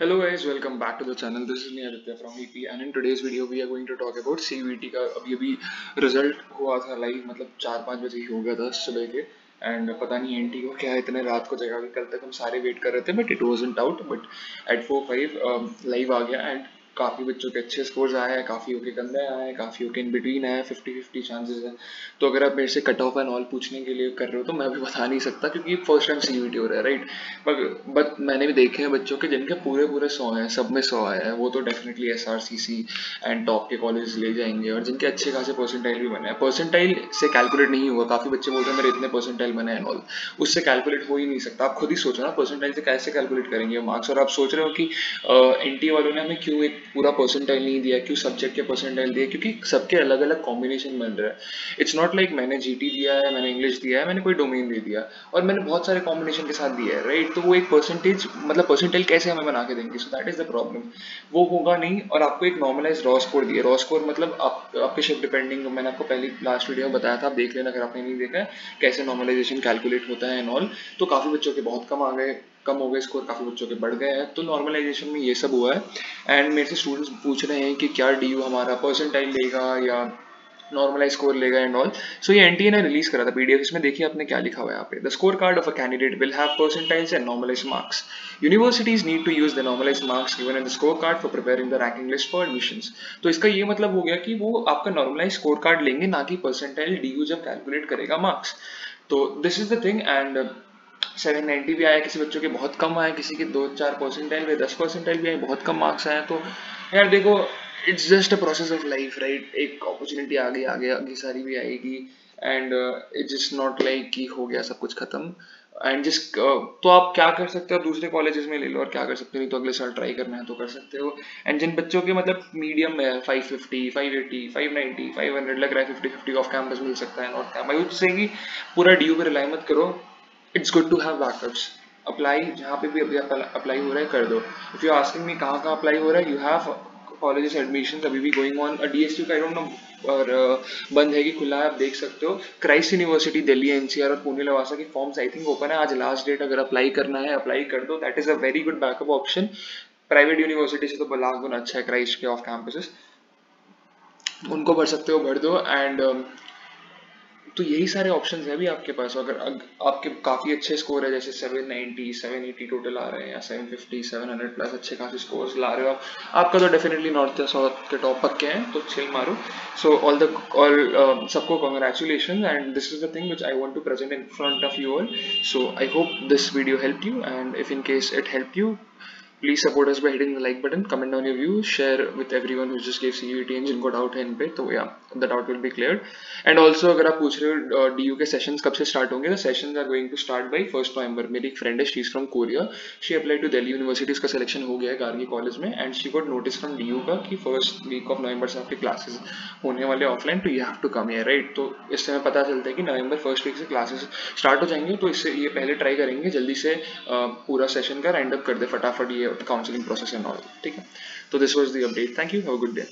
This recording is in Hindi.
Hello guys, welcome back to the channel. This is me Aditya from EP and in today's video we are going to talk about CVT का अभी अभी रिज़ल्ट हुआ था लाइव मतलब चार पाँच बजे ही हो गया था सुबह के एंड पता नहीं एंटी को क्या इतने रात को जगह कल तक हम सारे वेट कर रहे थे but it was out but at four five live आ गया एंड काफ़ी बच्चों के अच्छे स्कोर्स आए हैं, काफ़ी के गंदे आए हैं, काफ़ी के इन बिटवीन आए हैं फिफ्टी फिफ्टी चांसेस हैं। तो अगर आप मेरे से कट ऑफ़ एंड ऑल पूछने के लिए कर रहे हो तो मैं भी बता नहीं सकता क्योंकि फ़र्स्ट टाइम सी हो रहा है राइट बट मैंने भी देखे हैं बच्चों के जिनके पूरे पूरे सौ हैं, सब में सौ आए हैं। वो तो definitely S R C C and top के कॉलेज ले जाएँगे और जिनके अच्छे खासे परसेंटाइल भी बने हैं। परसेंटाइल से कैलकुलेट नहीं हुआ, काफ़ी बच्चे बोल रहे हैं, मेरे इतने परसेंटाइल बने एंड ऑल उससे कैलकुलेट हो ही नहीं सकता। आप खुद ही सोचो ना परसेंटाइल से कैसे कैलकुलेट करेंगे मार्क्स और आप सोच रहे हो कि एन टी वालों ने हमें क्यों एक पूरा परसेंटाइल नहीं दिया क्यों सब्जेक्ट के परसेंटाइल दिए? क्योंकि सबके अलग अलग कॉम्बिनेशन बन रहा है। इट्स नॉट लाइक मैंने जीटी दिया है मैंने इंग्लिश दिया है मैंने कोई डोमेन दे दिया। और मैंने बहुत सारे कॉम्बिनेशन के साथ दिया है राइट तो वो एक परसेंटेज मतलब परसेंटेज कैसे हमें बना के देंगे? So that is the problem वो होगा नहीं और आपको एक नॉर्मलाइज रॉ स्कोर दिया रॉ स्कोर मतलब आप, आपके शिफ्ट डिपेंडिंग मैंने आपको पहले लास्ट वीडियो में बताया था आप देख लेना अगर आपने नहीं देखा कैसे नॉर्मलाइजेशन कैलकुलेट होता है एंड ऑल तो काफ़ी बच्चों के बहुत कम आ गए। कम हो गए स्कोर काफ़ी बच्चों के बढ़ गए हैं। तो नॉर्मलाइजेशन में ये सब हुआ है। एंड मेरे से स्टूडेंट्स पूछ रहे हैं कि क्या डीयू हमारा परसेंटाइल लेगा या नॉर्मलाइज स्कोर लेगा एंड ऑल सो ये एनटीए ने रिलीज़ करा था पीडीएफ इसमें देखिए आपने क्या लिखा हुआ है यहाँ पे। The score card of a candidate will have percentiles and normalize marks universities need to use the normalize marks given in the score card for preparing the ranking list for admissions तो इसका ये मतलब हो गया कि वो आपका नॉर्मलाइज स्कोर कार्ड लेंगे, ना कि परसेंटाइल डी जब कैलकुलेट करेगा मार्क्स तो this is the thing and seven ninety भी आया किसी बच्चों के बहुत कम आए किसी के दो चार परसेंटाइल में दस परसेंटाइल भी आए बहुत कम मार्क्स आए तो यार देखो it's just a process of life right एक अपॉर्चुनिटी आगे आगे आगे सारी भी आएगी and it's just not like कि हो गया सब कुछ खत्म। एंड जिस uh, तो आप क्या कर सकते हो? दूसरे कॉलेजेस में ले लो और क्या कर सकते हो? तो अगले साल ट्राई करना है तो कर सकते हो। एंड जिन बच्चों के मतलब मीडियम में है five fifty five eighty five ninety five hundred लग रहा है फिफ्टी फिफ्टी ऑफ़ कैंपस मिल सकता है नॉट कैंप मैं उससे पूरा डी पे रिलाई मत करो। It's good to have backups apply जहाँ पे भी अभी अप्लाई हो रहा है कर दो। इफ़ यू आस्किंग मी कहाँ कहाँ अप्लाई हो रहा है यू हैव कॉलेजेस एडमिशन अभी भी going on D S U का आई डोंट नो और uh, बंद है कि खुला है आप देख सकते हो। क्राइस्ट यूनिवर्सिटी दिल्ली एनसीआर और पुणे लवासा की फॉर्म्स आई थिंक ओपन है। आज लास्ट डेट अगर अप्लाई करना है अप्लाई कर दो। That is a very good backup option private university से तो लाख गुना अच्छा है क्राइस्ट के ऑफ़ कैंपसेस उनको भर सकते हो भर दो। एंड तो यही सारे ऑप्शंस हैं भी आपके पास। अगर आपके काफ़ी अच्छे स्कोर है जैसे 790, 780 टोटल आ रहे हैं या 750, 700 प्लस अच्छे खासे स्कोर्स ला रहे हो आप। आपका तो डेफिनेटली नॉर्थ या साउथ के टॉप पक्के हैं तो छिल मारो। सो ऑल द ऑल सबको congratulation and this is the thing which I want to present in front of you all so I hope this video help you and if in case it help you please support us by hitting the like button comment on your view share with everyone who just give CUET engine को डाउट है इन पे तो या the doubt will be clear and also अगर आप पूछ रहे हो डीयू के सेशंस कब से स्टार्ट होंगे the sessions are going to start by 1st November मेरी एक फ्रेंड है she is from Korea she apply to Delhi university का सिलेक्शन हो गया है गार्गी कॉलेज में and she got notice from DU का कि फ़र्स्ट वीक ऑफ़ नवंबर से आपके क्लासेस होने वाले ऑफलाइन तो you have to come here right तो इससे हमें पता चलता है कि नवंबर फ़र्स्ट वीक से क्लासेस स्टार्ट हो जाएँगे तो इससे ये पहले ट्राई करेंगे, जल्दी से uh, पूरा सेशन का राउंड कर दे फटाफट ये counseling process and all ठीक है तो this was the update thank you have a good day